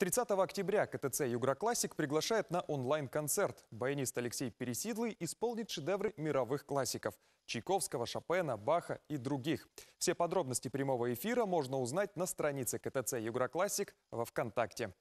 30 октября КТЦ «Югроклассик» приглашает на онлайн-концерт. Баянист Алексей Пересидлый исполнит шедевры мировых классиков – Чайковского, Шопена, Баха и других. Все подробности прямого эфира можно узнать на странице КТЦ «Югроклассик» во ВКонтакте.